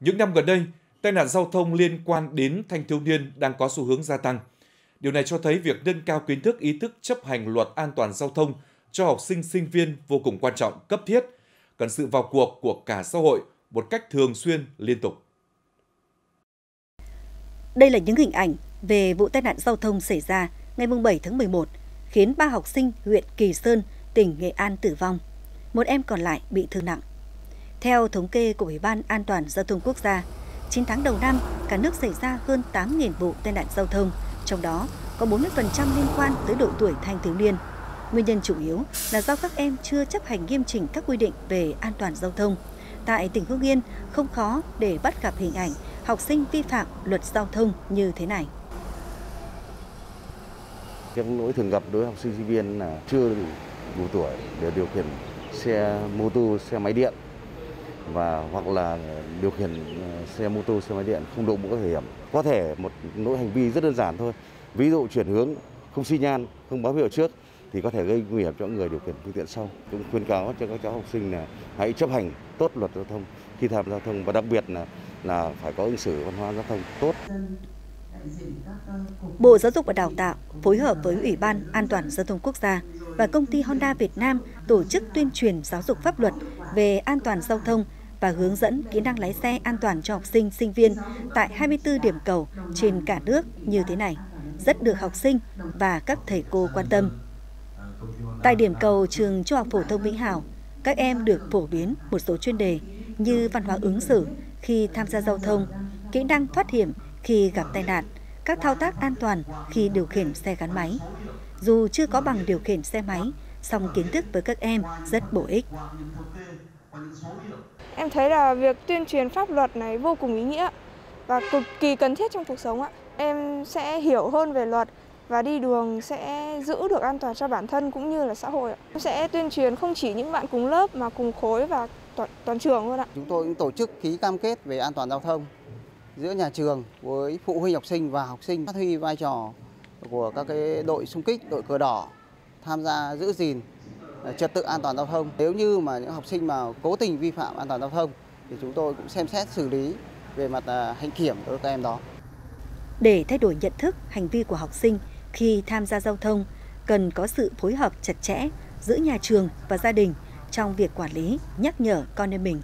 Những năm gần đây, tai nạn giao thông liên quan đến thanh thiếu niên đang có xu hướng gia tăng. Điều này cho thấy việc nâng cao kiến thức ý thức chấp hành luật an toàn giao thông cho học sinh sinh viên vô cùng quan trọng, cấp thiết, cần sự vào cuộc của cả xã hội một cách thường xuyên, liên tục. Đây là những hình ảnh về vụ tai nạn giao thông xảy ra ngày 7 tháng 11, khiến ba học sinh huyện Kỳ Sơn, tỉnh Nghệ An tử vong. Một em còn lại bị thương nặng. Theo thống kê của Ủy ban An toàn Giao thông Quốc gia, 9 tháng đầu năm, cả nước xảy ra hơn 8.000 vụ tai nạn giao thông, trong đó có 40% liên quan tới độ tuổi thanh thiếu niên. Nguyên nhân chủ yếu là do các em chưa chấp hành nghiêm chỉnh các quy định về an toàn giao thông. Tại tỉnh Hưng Yên, không khó để bắt gặp hình ảnh học sinh vi phạm luật giao thông như thế này. Các lỗi thường gặp đối với học sinh sinh viên là chưa đủ tuổi để điều khiển xe mô tô, xe máy điện và hoặc là điều khiển ờ, xe mô tô, xe máy điện không đội mũ bảo hiểm. Có thể một lỗi hành vi rất đơn giản thôi. Ví dụ chuyển hướng không xi nhan, không báo hiệu trước thì có thể gây nguy hiểm cho người điều khiển phương tiện sau. Cũng khuyến cáo cho các cháu học sinh là hãy chấp hành tốt luật giao thông khi tham gia giao thông và đặc biệt là là phải có ứng xử văn hóa giao thông tốt. Bộ Giáo dục và Đào tạo phối hợp với Ủy ban An toàn giao thông quốc gia và công ty Honda Việt Nam tổ chức tuyên truyền giáo dục pháp luật về an toàn giao thông và hướng dẫn kỹ năng lái xe an toàn cho học sinh, sinh viên tại 24 điểm cầu trên cả nước như thế này, rất được học sinh và các thầy cô quan tâm. Tại điểm cầu trường Trung học phổ thông Vĩnh Hảo, các em được phổ biến một số chuyên đề như văn hóa ứng xử khi tham gia giao thông, kỹ năng thoát hiểm khi gặp tai nạn, các thao tác an toàn khi điều khiển xe gắn máy. Dù chưa có bằng điều khiển xe máy, song kiến thức với các em rất bổ ích. Em thấy là việc tuyên truyền pháp luật này vô cùng ý nghĩa và cực kỳ cần thiết trong cuộc sống ạ. Em sẽ hiểu hơn về luật và đi đường sẽ giữ được an toàn cho bản thân cũng như là xã hội. Em sẽ tuyên truyền không chỉ những bạn cùng lớp mà cùng khối và toàn, toàn trường luôn ạ. Chúng tôi cũng tổ chức ký cam kết về an toàn giao thông giữa nhà trường với phụ huynh học sinh và học sinh phát huy vai trò của các cái đội xung kích, đội cờ đỏ tham gia giữ gìn Ờ, trật tự an toàn giao thông. Nếu như mà những học sinh mà cố tình vi phạm an toàn giao thông thì chúng tôi cũng xem xét xử lý về mặt à, hành kiểm đối với các em đó. Để thay đổi nhận thức, hành vi của học sinh khi tham gia giao thông cần có sự phối hợp chặt chẽ giữa nhà trường và gia đình trong việc quản lý, nhắc nhở con em mình